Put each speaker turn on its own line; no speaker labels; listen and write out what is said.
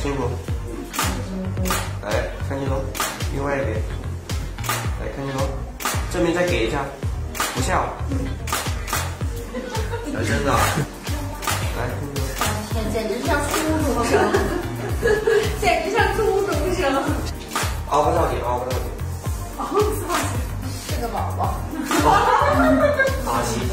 辛苦来看镜头另外一边。来看镜头这边再给一下不笑小声的来
天简直像初中生简直像初中生
熬不到底熬不到底。
是个宝宝。
垃圾